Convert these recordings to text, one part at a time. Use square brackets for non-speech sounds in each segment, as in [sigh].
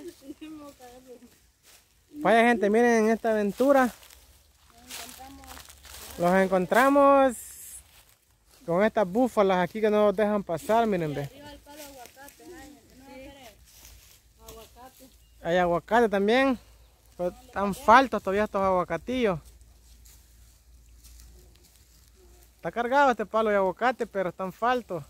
[laughs] Vaya gente, miren en esta aventura. Los encontramos con estas búfalas aquí que no nos dejan pasar, miren ve. Hay aguacate también. Pero están faltos todavía estos aguacatillos. Está cargado este palo de aguacate, pero están faltos.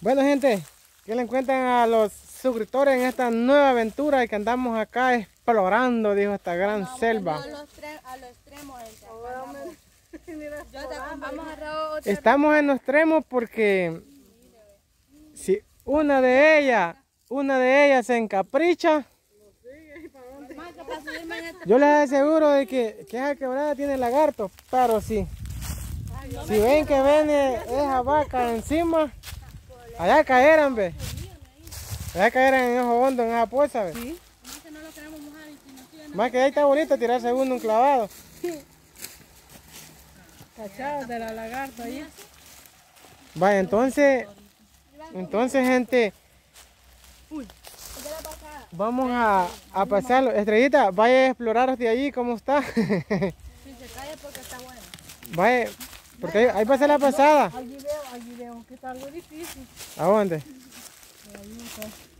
Bueno gente, ¿qué le encuentran a los suscriptores en esta nueva aventura que andamos acá explorando, dijo esta gran selva? A los, tre- a los extremos. gente. Yo te- vamos a agarrar otra. [laughs] Estamos en los extremos porque si una de ellas, una de ellas se encapricha, que yo les aseguro de que, que esa quebrada tiene lagarto, pero sí. Si ven que viene esa vaca encima, allá caerán, ve. Allá caerán en ojo hondo, en esa poza, ve. Más que no lo queremos mojar y si no siguen Más que ahí está bonito tirar segundo un clavado. Cachados de la lagarta ahí. Vaya, entonces, entonces gente, vamos a, a pasarlo. Estrellita, vaya a explorar de allí cómo está. [laughs] Si se cae porque está bueno. vaya, porque ahí, ahí pasa la pasada. Allí veo, allí veo que está algo difícil. ¿A dónde?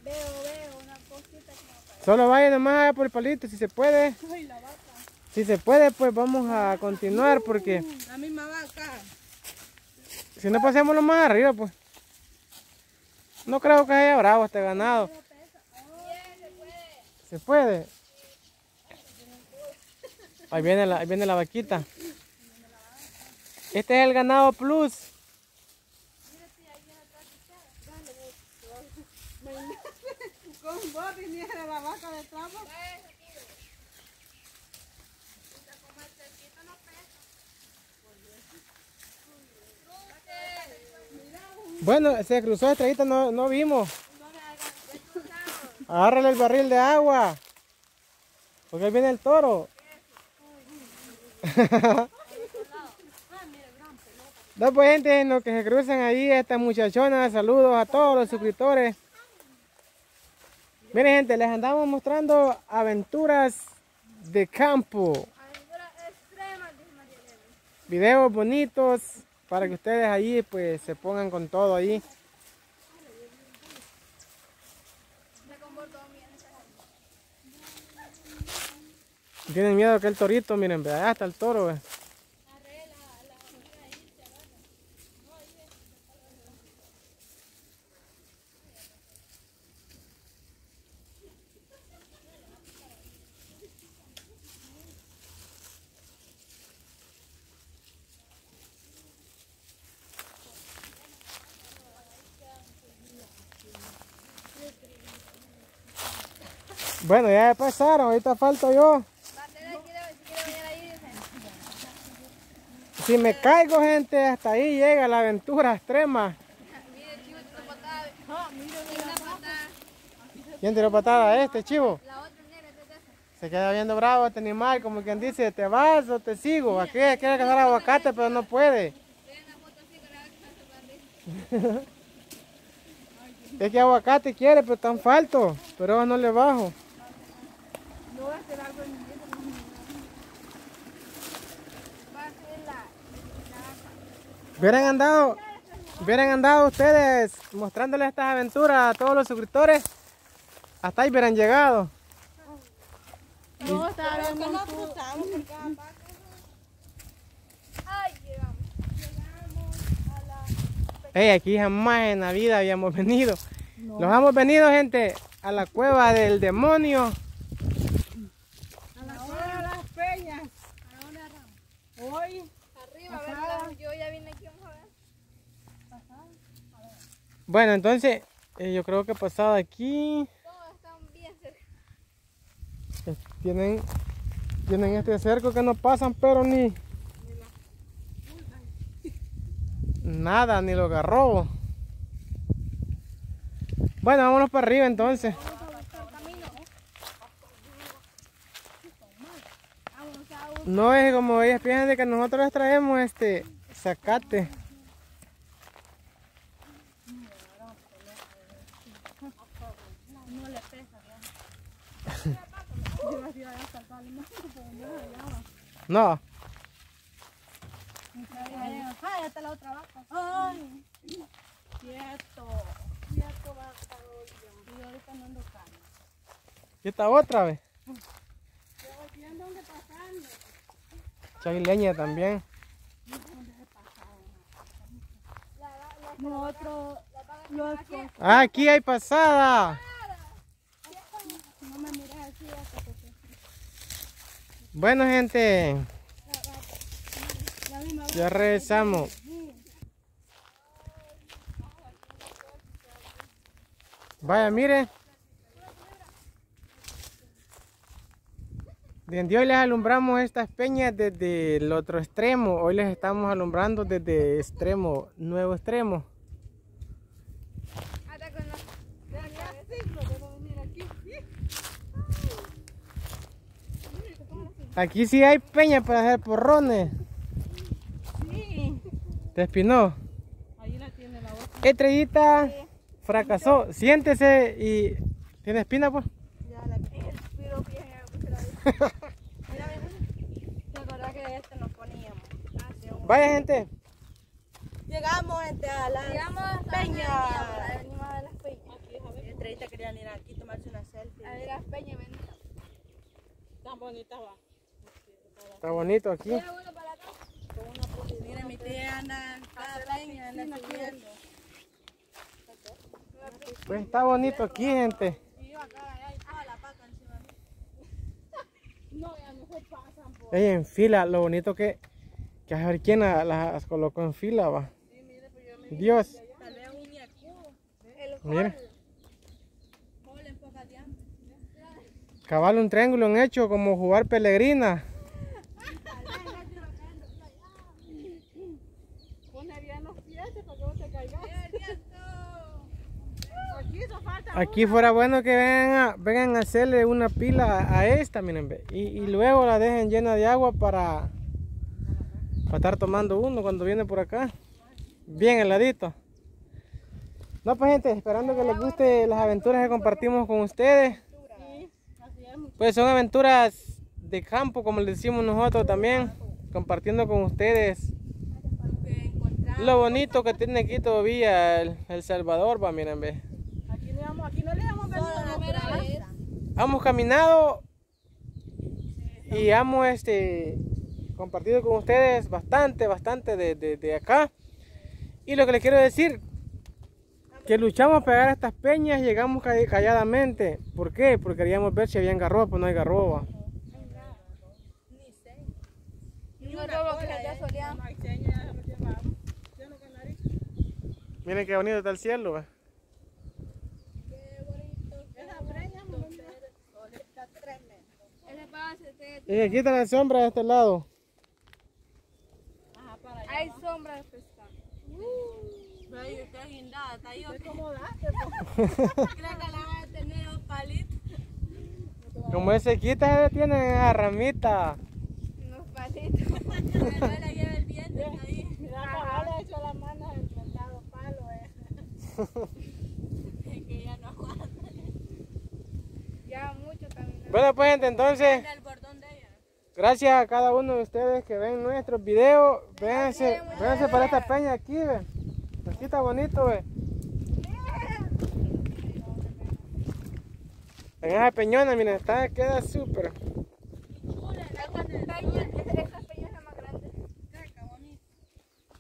Veo, veo una cosita que. Solo vaya nomás allá por el palito, si se puede. Si se puede, pues vamos a continuar porque La misma vaca. si no pasemos lo más arriba, pues. No creo que haya bravo este ganado. Se puede. Ahí viene la, ahí viene la vaquita. Este es el ganado plus. Con la vaca de. Bueno, se cruzó estrellita, no, no vimos. Agárrale el barril de agua. Porque viene el toro. [laughs] No, pues gente, en lo que se cruzan ahí, estas muchachonas, saludos a todos los suscriptores. Miren gente, les andamos mostrando aventuras de campo. Aventura extrema, dice María Elena. Videos bonitos para que ustedes ahí pues se pongan con todo ahí. Tienen miedo que el torito, miren, allá está el toro. ve. Bueno, ya pasaron, ahorita falto yo. Si me caigo, gente, hasta ahí llega la aventura extrema. ¿Quién tiró patada este chivo? La otra. Se queda viendo bravo este animal, como quien dice, te vas o te sigo. Aquí quiere cazar aguacate, pero no puede. [laughs] Es que aguacate quiere, pero tan falto. Pero no le bajo. No va a hacer algo en mi. Va a ser la. Hubieran andado, hubieran andado ustedes mostrándoles estas aventuras a todos los suscriptores. Hasta ahí hubieran llegado. No, estaba viendo no cruzamos porque Ay, llegamos. Llegamos a la... Hey, aquí jamás en la vida habíamos venido. Nos hemos venido, gente, a la cueva del demonio. a la hora de las peñas. ¿A dónde agarramos? Hoy, Arriba, a ver, la- yo ya vine aquí, vamos a ver. Bueno, entonces, eh, yo creo que pasado aquí, Todos están bien cerca. tienen, tienen este cerco que no pasan, pero ni nada, ni los garrobos. Bueno, vámonos para arriba entonces. No es como ellas piensan de que nosotros les traemos este zacate. No le pesa, No, Ah, está la otra vaca. Ay, Quieto. Quieto, vaca. y ahorita no ando y esta otra vez. ¿Y en dónde pasando? Chaguileña también. Nosotros, los que Ah, aquí hay pasada. no me miras así hasta que se... Bueno, gente, ya regresamos. Vaya, mire. Desde hoy les alumbramos estas peñas desde el otro extremo. Hoy les estamos alumbrando desde extremo, nuevo extremo. Hasta con la... Aquí sí hay peña para hacer porrones. Sí. ¿Te espinó? Ahí la tiene la otra. Estrellita fracasó. Siéntese y... ¿Tiene espina pues? Ya la respiro [laughs] bien. [laughs] Mira, mira. ¿Te acordás que este nos poníamos? Un... Vaya gente. Llegamos gente, a la Llegamos peña. Venimos a las peñas. Estrellita querían ir aquí tomarse una selfie. A ver las peñas, ven. Tan bonita va. Está bonito aquí. Mira. Mira, mi tía anda peña, anda subiendo. Pues está bonito aquí gente. Por. Ey, en fila, lo bonito que, que a ver quién la- las colocó en fila, va. Pues Dios, hambre. cabal un triángulo en hecho como jugar pelegrina. Bien los pies para que no te caigas. Aquí fuera bueno que vengan a, vengan a hacerle una pila a esta, miren, ve, y, y luego la dejen llena de agua para, para estar tomando uno cuando viene por acá. Bien heladito. No, pues gente, esperando que les guste las aventuras que compartimos con ustedes. Pues son aventuras de campo, como les decimos nosotros también, compartiendo con ustedes lo bonito que tiene aquí todavía el, El Salvador, va, miren, ve. Aquí no, íbamos- aquí no le hemos venido la a primera la vez. Hemos caminado y hemos este, compartido con ustedes bastante, bastante de, de- de acá. Y lo que les quiero decir, que luchamos para pegar a estas peñas, llegamos ca- calladamente. ¿Por qué? Porque queríamos ver si había garroba, pues no hay garroba. No robo que ya solía. No hay señas, ya nos llevamos. Yo no nariz. Miren qué bonito está el cielo. Esa está Y aquí está la sombra de este lado. Ajá, para allá. Hay sombra de pescado. Pero ahí está guindada, está ahí. ¿Te acomodaste? [laughs] Creo que la van a tener un palito. Como ese quita, tienen esa ramita. Unos palitos. [laughs] No la lleva el viento ahí. Mira, papá le echó las manos enfrentado palo, eh. Es que ya no aguanta. Ya mucho caminar. Bueno, pues gente, entonces, gracias a cada uno de ustedes que ven nuestros videos. Véanse, véanse para esta peña aquí, ve. Aquí está bonito, ve. En esa peñona, miren, está, queda súper.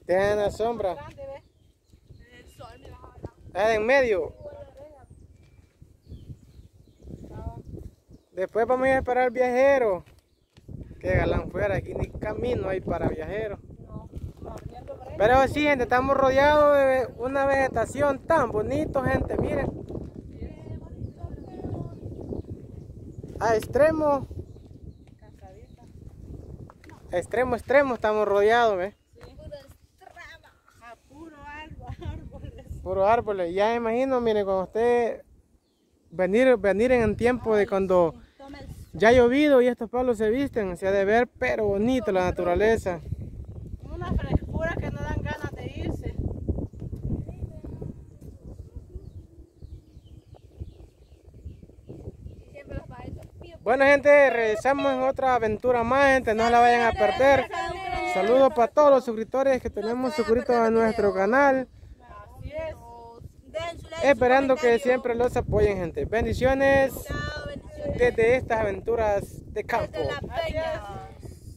Tienen la sombra. Grande, ¿ves? El sol me baja la Está en medio. Después vamos a esperar al viajero. Que galán fuera, aquí ni camino hay para viajeros. Pero sí, gente, estamos rodeados de una vegetación tan bonito, gente, miren. A extremo, a extremo, extremo estamos rodeados, ¿ves? A puro árboles. Ya imagino, mire, cuando usted venir, venir en tiempo de cuando ya ha llovido y estos palos se visten, se ha de ver, pero bonito la naturaleza. Una frescura que no dan ganas de irse. Bueno gente, regresamos en otra aventura más, gente, no la vayan a perder. Saludos para todos los suscriptores que tenemos suscritos a nuestro canal. Su like, Esperando su que siempre los apoyen, gente. Bendiciones Chao, bendiciones. desde estas aventuras de campo. Desde la peña.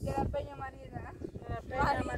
De la peña marina. La pena, Mariana,